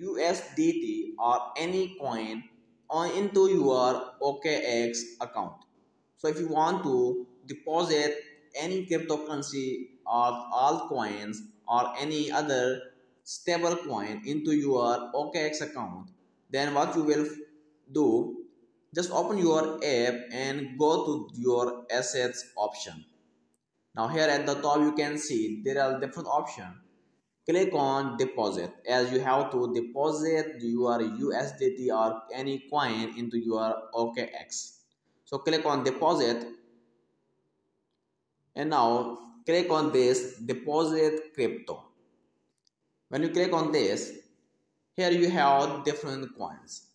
USDT or any coin on into your OKX account. So if you want to deposit any cryptocurrency or altcoins or any other stable coin into your OKX account, then what you will do, just open your app and go to your assets option. Now here at the top you can see there are different options click on deposit as you have to deposit your USDT or any coin into your OKX. So click on deposit and now click on this deposit crypto. When you click on this, here you have different coins.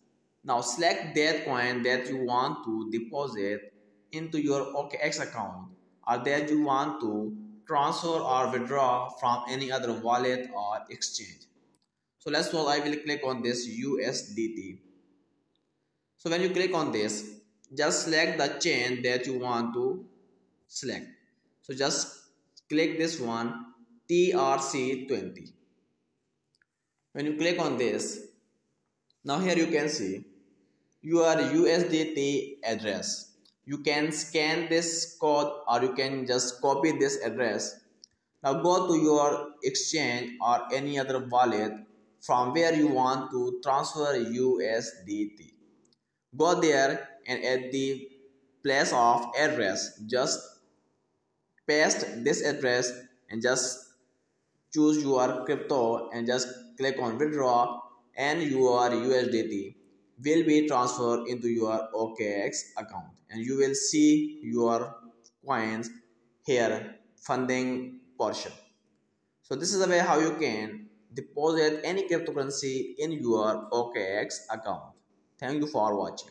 Now select that coin that you want to deposit into your OKX account or that you want to transfer or withdraw from any other wallet or exchange. So let's suppose I will click on this USDT. So when you click on this, just select the chain that you want to select. So just click this one TRC20. When you click on this, now here you can see your USDT address you can scan this code or you can just copy this address. Now go to your exchange or any other wallet from where you want to transfer USDT go there and at the place of address. Just paste this address and just choose your crypto and just click on withdraw and your USDT will be transferred into your OKX account and you will see your coins here funding portion. So this is the way how you can deposit any cryptocurrency in your OKX account. Thank you for watching.